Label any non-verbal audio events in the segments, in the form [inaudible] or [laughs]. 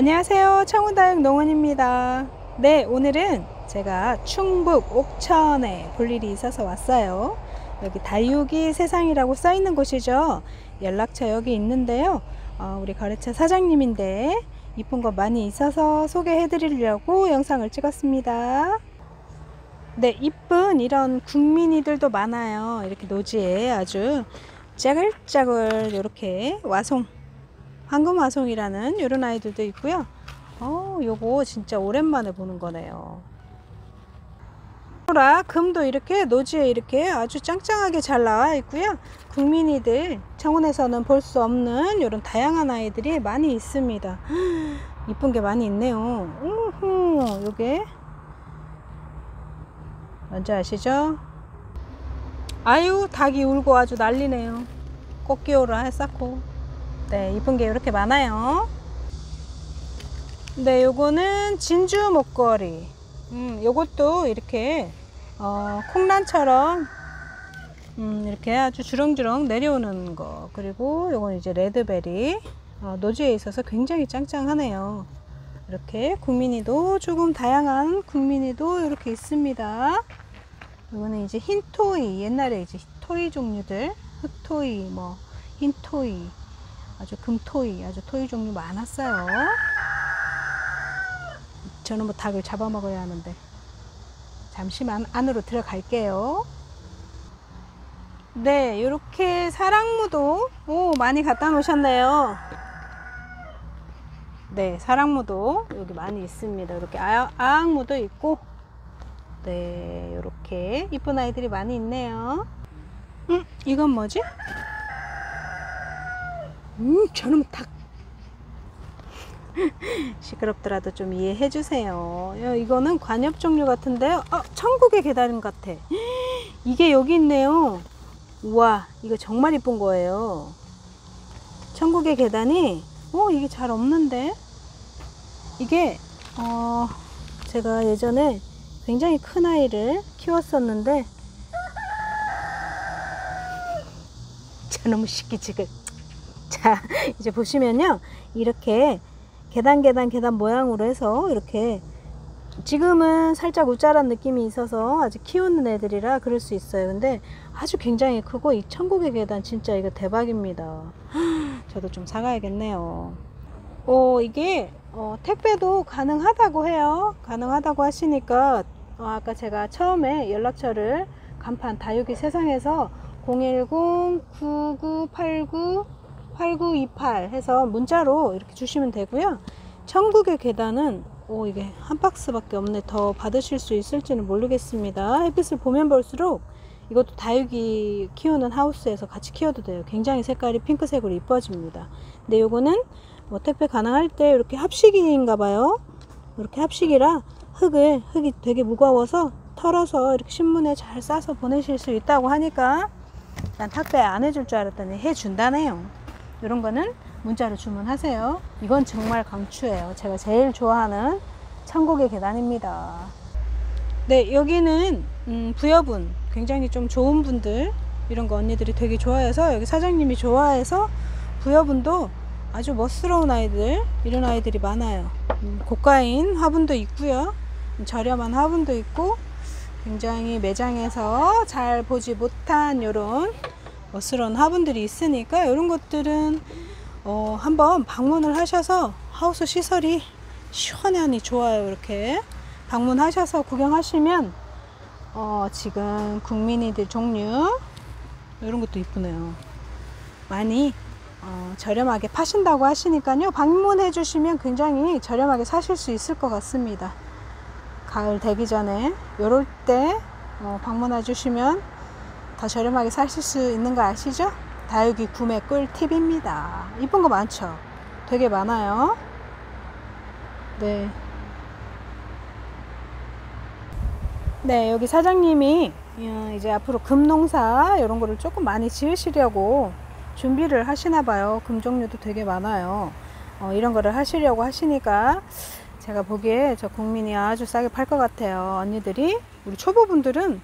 안녕하세요. 청운다육 농원입니다. 네 오늘은 제가 충북 옥천에 볼 일이 있어서 왔어요. 여기 다육이 세상이라고 써 있는 곳이죠. 연락처 여기 있는데요. 어, 우리 거래처 사장님인데 이쁜 거 많이 있어서 소개해 드리려고 영상을 찍었습니다. 네 이쁜 이런 국민이들도 많아요. 이렇게 노지에 아주 짜글짜글 이렇게 와송 황금화송이라는 이런 아이들도 있고요. 어, 요거 진짜 오랜만에 보는 거네요. 소라 금도 이렇게 노지에 이렇게 아주 짱짱하게 잘 나와 있고요. 국민이들 창원에서는 볼 수 없는 이런 다양한 아이들이 많이 있습니다. 이쁜 게 많이 있네요. 우후, 요게 뭔지 아시죠? 아유 닭이 울고 아주 난리네요. 꽃기호를 해쌓고 네, 이쁜 게 이렇게 많아요. 네, 요거는 진주 목걸이. 음, 요것도 이렇게 어, 콩란처럼 음, 이렇게 아주 주렁주렁 내려오는 거. 그리고 요건 이제 레드베리. 어, 노지에 있어서 굉장히 짱짱하네요. 이렇게 국민이도 조금 다양한 국민이도 이렇게 있습니다. 요거는 이제 흰토이. 옛날에 이제 토이 종류들. 흑토이, 뭐, 흰토이. 아주 금토이, 아주 토이 종류 많았어요. 저는 뭐 닭을 잡아먹어야 하는데. 잠시만 안으로 들어갈게요. 네, 이렇게 사랑무도 오, 많이 갖다 놓으셨네요. 네, 사랑무도 여기 많이 있습니다. 이렇게 아, 아악무도 있고, 네, 이렇게 이쁜 아이들이 많이 있네요. 음, 이건 뭐지? 음, 저놈 닭. [laughs] 시끄럽더라도 좀 이해해 주세요. 이거는 관엽 종류 같은데요. 어, 천국의 계단 같아. [gasps] 이게 여기 있네요. 우와, 이거 정말 이쁜 거예요. 천국의 계단이, 어, 이게 잘 없는데? 이게, 어, 제가 예전에 굉장히 큰 아이를 키웠었는데, [laughs] 저놈의 시끼지글. 자, [laughs] 이제 보시면요. 이렇게 계단, 계단, 계단 모양으로 해서 이렇게 지금은 살짝 우짜란 느낌이 있어서 아직 키우는 애들이라 그럴 수 있어요. 근데 아주 굉장히 크고 이 천국의 계단 진짜 이거 대박입니다. [gasps] 저도 좀 사가야겠네요. 오, 이게 어, 택배도 가능하다고 해요. 가능하다고 하시니까 어, 아까 제가 처음에 연락처를 간판 다육이 세상에서 010-9989 8928 해서 문자로 이렇게 주시면 되고요. 천국의 계단은 오 이게 한 박스밖에 없네. 더 받으실 수 있을지는 모르겠습니다. 햇빛을 보면 볼수록 이것도 다육이 키우는 하우스에서 같이 키워도 돼요. 굉장히 색깔이 핑크색으로 이뻐집니다. 근데 요거는 뭐 택배 가능할 때 이렇게 합식인가 봐요. 이렇게 합식이라 흙을 흙이 되게 무거워서 털어서 이렇게 신문에 잘 싸서 보내실 수 있다고 하니까 난 택배 안 해줄 줄 알았더니 해준다네요. 이런 거는 문자로 주문하세요. 이건 정말 강추예요. 제가 제일 좋아하는 천국의 계단입니다. 네, 여기는 음, 부여분 굉장히 좀 좋은 분들 이런 거 언니들이 되게 좋아해서 여기 사장님이 좋아해서 부여분도 아주 멋스러운 아이들 이런 아이들이 많아요. 음, 고가인 화분도 있고요. 저렴한 화분도 있고 굉장히 매장에서 잘 보지 못한 이런 멋스러운 화분들이 있으니까 이런 것들은 어, 한번 방문을 하셔서 하우스 시설이 시원하니 좋아요. 이렇게 방문하셔서 구경하시면 어, 지금 국민이들 종류 이런 것도 이쁘네요. 많이 어, 저렴하게 파신다고 하시니까요. 방문해 주시면 굉장히 저렴하게 사실 수 있을 것 같습니다. 가을 되기 전에 이럴 때 어, 방문해 주시면 더 저렴하게 사실 수 있는 거 아시죠? 다육이 구매 꿀팁입니다. 이쁜 거 많죠? 되게 많아요. 네. 네, 여기 사장님이 어, 이제 앞으로 금농사 이런 거를 조금 많이 지으시려고 준비를 하시나 봐요. 금 종류도 되게 많아요. 어, 이런 거를 하시려고 하시니까 제가 보기에 저 국민이 아주 싸게 팔 것 같아요. 언니들이 우리 초보분들은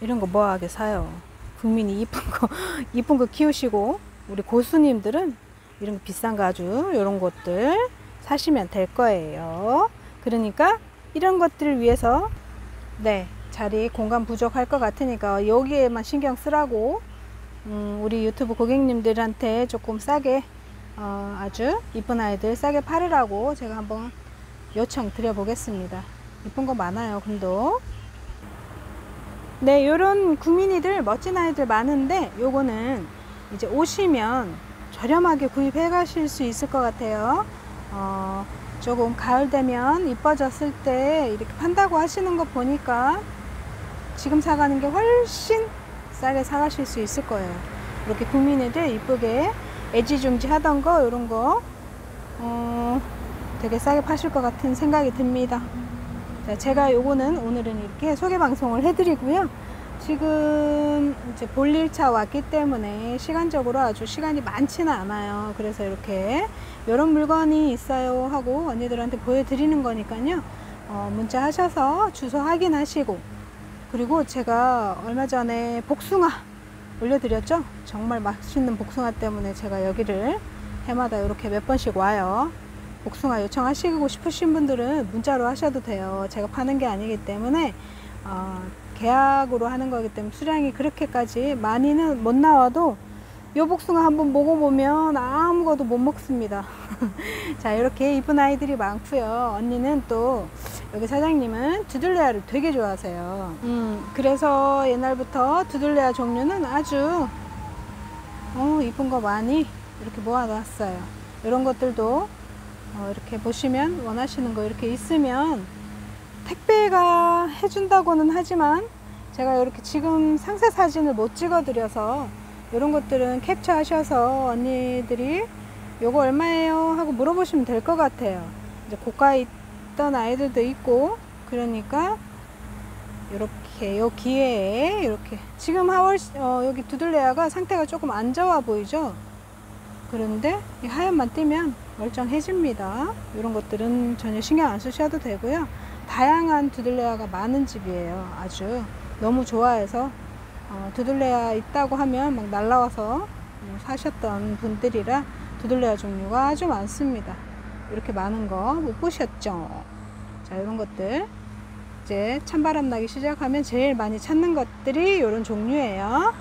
이런 거 뭐하게 사요. 국민이 이쁜 거, [laughs] 이쁜 거 키우시고, 우리 고수님들은 이런 거 비싼 거 아주, 이런 것들 사시면 될 거예요. 그러니까 이런 것들을 위해서 네 자리 공간 부족할 것 같으니까 여기에만 신경 쓰라고 음, 우리 유튜브 고객님들한테 조금 싸게 어, 아주 이쁜 아이들 싸게 팔으라고 제가 한번 요청 드려 보겠습니다. 이쁜 거 많아요, 금도. 네, 요런 국민이들 멋진 아이들 많은데 요거는 이제 오시면 저렴하게 구입해 가실 수 있을 것 같아요. 어, 조금 가을 되면 이뻐졌을 때 이렇게 판다고 하시는 거 보니까 지금 사가는 게 훨씬 싸게 사가실 수 있을 거예요. 이렇게 국민애들 이쁘게 애지중지 하던 거 이런 거 어, 되게 싸게 파실 것 같은 생각이 듭니다. 자, 제가 요거는 오늘은 이렇게 소개 방송을 해드리고요. 지금 이제 볼일차 왔기 때문에 시간적으로 아주 시간이 많지는 않아요. 그래서 이렇게 이런 물건이 있어요 하고 언니들한테 보여드리는 거니까요. 어, 문자 하셔서 주소 확인하시고 그리고 제가 얼마 전에 복숭아 올려드렸죠. 정말 맛있는 복숭아 때문에 제가 여기를 해마다 이렇게 몇 번씩 와요. 복숭아 요청하시고 싶으신 분들은 문자로 하셔도 돼요. 제가 파는 게 아니기 때문에 어, 계약으로 하는 거기 때문에 수량이 그렇게까지 많이는 못 나와도 요 복숭아 한번 먹어보면 아무것도 못 먹습니다. [laughs] 자 이렇게 이쁜 아이들이 많고요. 언니는 또 여기 사장님은 두들레아를 되게 좋아하세요. 음, 그래서 옛날부터 두들레아 종류는 아주 어, 이쁜 거 많이 이렇게 모아놨어요. 이런 것들도 어, 이렇게 보시면 원하시는 거 이렇게 있으면 택배가 해준다고는 하지만 제가 이렇게 지금 상세 사진을 못 찍어 드려서 이런 것들은 캡처 하셔서 언니들이 요거 얼마예요? 하고 물어보시면 될 것 같아요. 이제 고가에 있던 아이들도 있고 그러니까 이렇게 요 기회에 이렇게. 지금 하월 어, 여기 두들레아가 상태가 조금 안 좋아 보이죠? 그런데 이 하얀만 띄면 멀쩡해집니다. 이런 것들은 전혀 신경 안 쓰셔도 되고요. 다양한 두들레아가 많은 집이에요. 아주 너무 좋아해서 어, 두들레아 있다고 하면 막 날라와서 음, 사셨던 분들이라 두들레아 종류가 아주 많습니다. 이렇게 많은 거 못 보셨죠? 자 이런 것들. 이제 찬바람 나기 시작하면 제일 많이 찾는 것들이 이런 종류예요.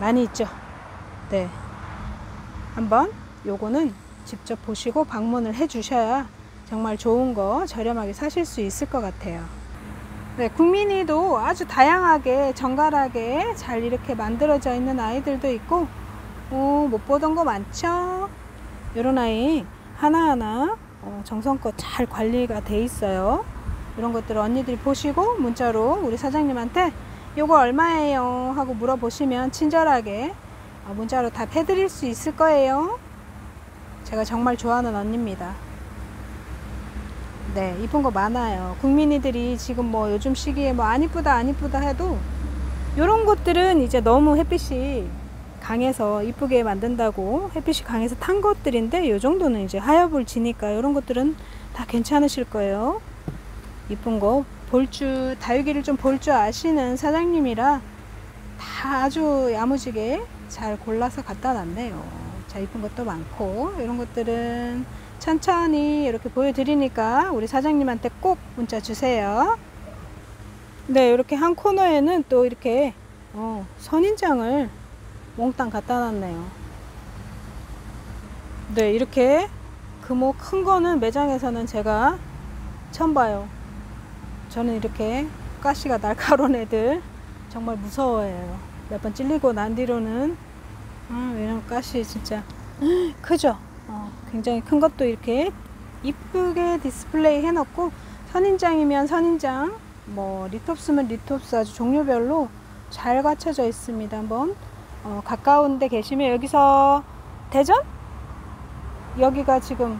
많이 있죠? 네. 한번 요거는 직접 보시고 방문을 해 주셔야 정말 좋은 거 저렴하게 사실 수 있을 것 같아요. 네, 국민이도 아주 다양하게 정갈하게 잘 이렇게 만들어져 있는 아이들도 있고 오, 못 보던 거 많죠? 이런 아이 하나하나 어, 정성껏 잘 관리가 돼 있어요. 이런 것들을 언니들이 보시고 문자로 우리 사장님한테 요거 얼마예요? 하고 물어보시면 친절하게 어, 문자로 답해 드릴 수 있을 거예요 제가 정말 좋아하는 언니입니다. 네 이쁜 거 많아요. 국민이들이 지금 뭐 요즘 시기에 뭐 안 이쁘다 안 이쁘다 해도 이런 것들은 이제 너무 햇빛이 강해서 이쁘게 만든다고 햇빛이 강해서 탄 것들인데 이 정도는 이제 하엽을 지니까 이런 것들은 다 괜찮으실 거예요. 이쁜 거 볼 줄 다육이를 좀 볼 줄 아시는 사장님이라 다 아주 야무지게 잘 골라서 갖다 놨네요 자 이쁜 것도 많고 이런 것들은 천천히 이렇게 보여드리니까 우리 사장님한테 꼭 문자 주세요. 네 이렇게 한 코너에는 또 이렇게 어, 선인장을 몽땅 갖다 놨네요. 네 이렇게 금호 큰 거는 매장에서는 제가 처음 봐요. 저는 이렇게 가시가 날카로운 애들 정말 무서워해요. 몇 번 찔리고 난 뒤로는 아, 이런 가시 진짜 [gasps] 크죠 어, 굉장히 큰 것도 이렇게 이쁘게 디스플레이 해 놓고 선인장이면 선인장 뭐 리톱스면 리톱스 아주 종류별로 잘 갖춰져 있습니다 한번 어, 가까운 데 계시면 여기서 대전? 여기가 지금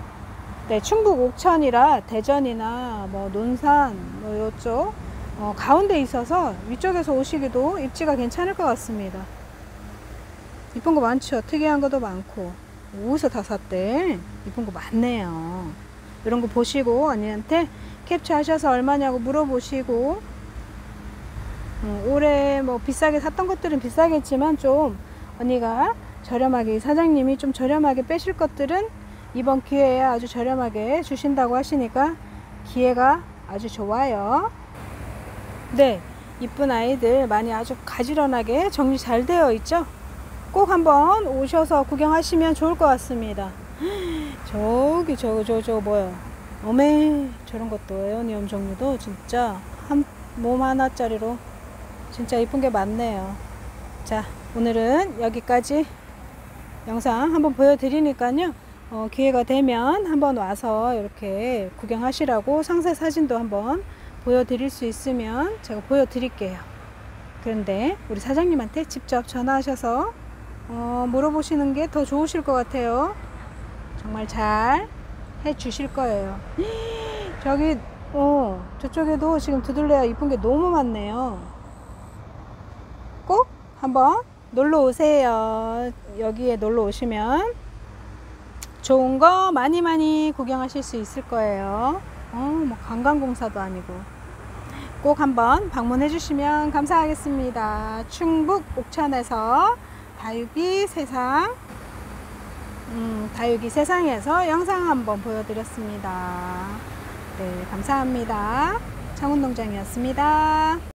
네, 충북 옥천이라 대전이나 뭐 논산 뭐 이쪽 어, 가운데 있어서 위쪽에서 오시기도 입지가 괜찮을 것 같습니다. 이쁜 거 많죠? 특이한 것도 많고 어디서 다 샀대? 이쁜 거 많네요. 이런 거 보시고 언니한테 캡처하셔서 얼마냐고 물어보시고 어, 올해 뭐 비싸게 샀던 것들은 비싸겠지만 좀 언니가 저렴하게 사장님이 좀 저렴하게 빼실 것들은 이번 기회에 아주 저렴하게 주신다고 하시니까 기회가 아주 좋아요. 네, 이쁜 아이들 많이 아주 가지런하게 정리 잘 되어 있죠? 꼭 한번 오셔서 구경하시면 좋을 것 같습니다. [gasps] 저기 저거 저거 저거 뭐야? 어메 저런 것도 에어니엄 종류도 진짜 한 몸 하나짜리로 진짜 이쁜 게 많네요. 자 오늘은 여기까지 영상 한번 보여드리니까요. 어, 기회가 되면 한번 와서 이렇게 구경하시라고 상세 사진도 한번 보여드릴 수 있으면 제가 보여드릴게요. 그런데 우리 사장님한테 직접 전화하셔서 어, 물어보시는 게 더 좋으실 것 같아요. 정말 잘 해주실 거예요. [gasps] 저기 어 저쪽에도 지금 두들레야 이쁜 게 너무 많네요. 꼭 한번 놀러 오세요. 여기에 놀러 오시면 좋은 거 많이 많이 구경하실 수 있을 거예요. 어, 뭐 관광공사도 아니고 꼭 한번 방문해 주시면 감사하겠습니다. 충북 옥천에서 다육이 세상 음, 다육이 세상에서 영상 한번 보여드렸습니다. 네, 감사합니다. 창훈농장이었습니다.